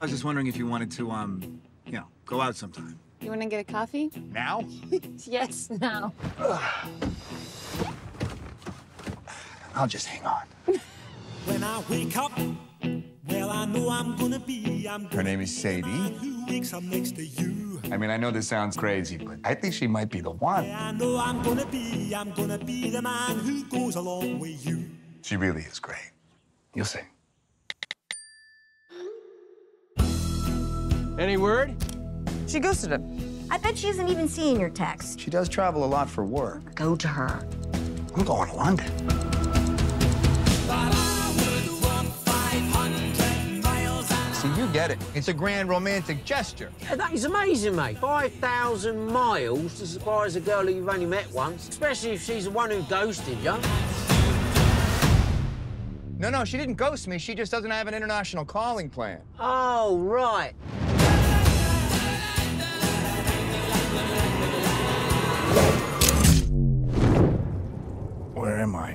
I was just wondering if you wanted to, um, you know, go out sometime. You want to get a coffee? Now? Yes, now. I'll just hang on. When I wake up, well, I know I'm gonna be. I'm Her name is Sadie. who wakes up next to you. I mean, I know this sounds crazy, but I think she might be the one. I know I'm gonna be. I'm gonna be the man who goes along with you. She really is great. You'll see. Any word? She ghosted him. I bet she isn't even seeing your text. She does travel a lot for work. Go to her. I'm going to London. See, you get it. It's a grand romantic gesture. Yeah, that is amazing, mate. 5,000 miles to surprise a girl who you've only met once, especially if she's the one who ghosted you. No, no, she didn't ghost me. She just doesn't have an international calling plan. Oh, right. Where am I?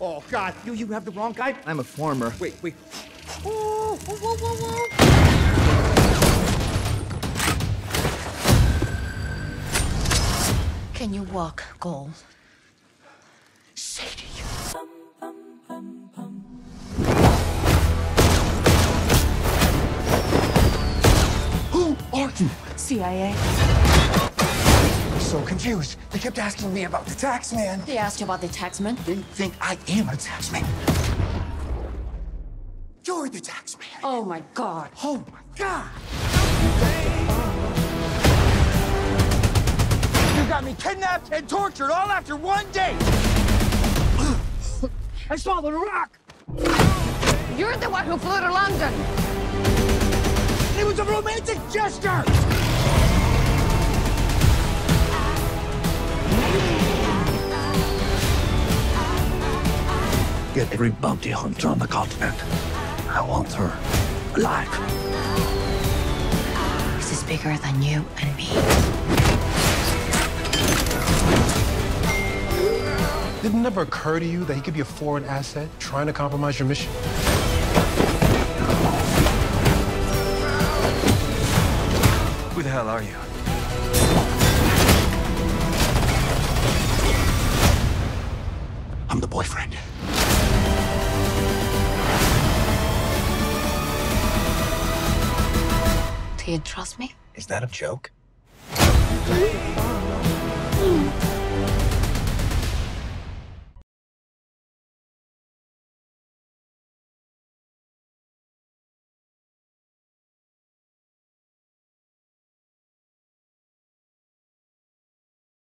Oh, God, you, you have the wrong guy? I'm a farmer. Wait, wait. Can you walk, Gold? CIA. So confused. They kept asking me about the tax man. They asked you about the taxman. They think I am a tax man. You're the tax man. Oh my God. Oh my God. You got me kidnapped and tortured all after one day. I swallowed a rock. You're the one who flew to London. It was a romantic gesture. Get every bounty hunter on the continent. I want her alive. This is bigger than you and me. Did it never occur to you that he could be a foreign asset trying to compromise your mission? Hell are you? I'm the boyfriend. Do you trust me? Is that a joke?